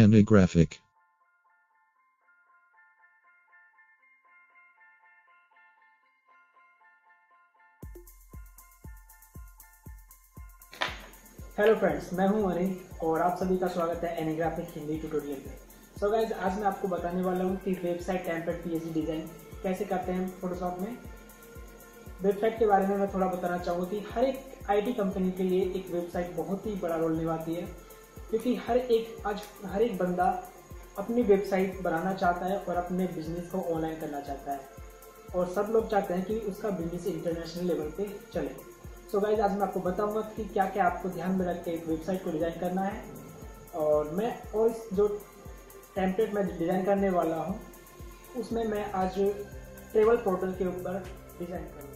Anagraphic. Hello friends मैं हूँ अनिल और आप सभी का स्वागत है एनीग्राफिक हिंदी ट्यूटोरियल पे। सो so गाइज़ आज मैं आपको बताने वाला हूँ कि वेबसाइट टेम्पलेट पीएचडी डिज़ाइन कैसे करते हैं फोटोशॉप में। वेबसाइट के बारे में मैं थोड़ा बताना चाहूँगा कि हर एक आईटी कंपनी के लिए एक वेबसाइट बहुत ही बड़ा रोल निभाती है। क्योंकि हर एक, आज हर एक बंदा अपनी वेबसाइट बनाना चाहता है और अपने बिज़नेस को ऑनलाइन करना चाहता है। और सब लोग चाहते हैं कि उसका बिज़नेस इंटरनेशनल लेवल पे चले। सो so गाइज़ आज मैं आपको बताऊँगा कि क्या क्या आपको ध्यान में रख के एक वेबसाइट को डिज़ाइन करना है। और मैं और इस जो टेम्पलेट मैं डिज़ाइन करने वाला हूँ, उसमें मैं आज ट्रेवल पोर्टल के ऊपर डिज़ाइन करूँगा।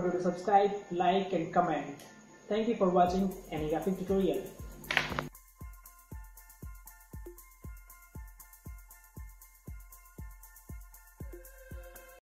forget to subscribe, like and comment. Thank you for watching any graphic tutorial.